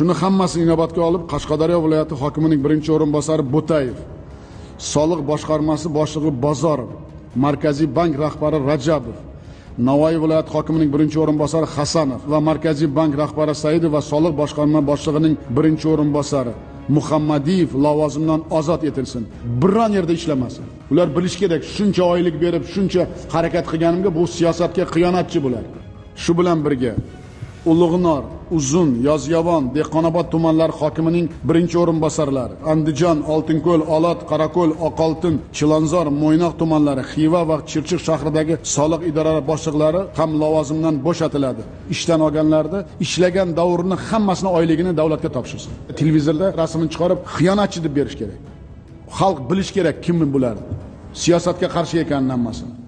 shuni hammasini inobatga olib qashqadaryo viloyati hokimining birinchi o'rinbosari bo'tayev soliq boshqarmasi boshlig'i bozorov markaziy bank rahbari rajabov navoiy viloyati hokimining birinchi o'rinbosari hasanov va markaziy bank rahbari saidov va soliq boshqarma boshlig'ining birinchi o'rinbosari muhammadiyev lavozimdan ozod etilsin. Biron yerda ishlamasin ular bilishi kerak shuncha oylik berib shuncha harakat qilganimga bu siyosatga xiyonatchi bular. Shu bilan birga ulug'nor uzun yozyovon dehqonobod tumanlari hokimining birinchi o'rinbosarlari. Andijon oltinko'l olot qorako'l oqoltin chilonzor mo'ynoq tumanlari xiva va chirchiq shahridagi soliq idoralari boshliqlari ham lavozimdan bo'shatiladi. Ishdan olganlarni ishlagan davrini hammasini oyligini davlatga topshirsin. Televizorda rasmini chiqarib xiyonatchi deb berish kerak. Xalq bilish kerak kim bular siyosatga qarshi ekanini hammasini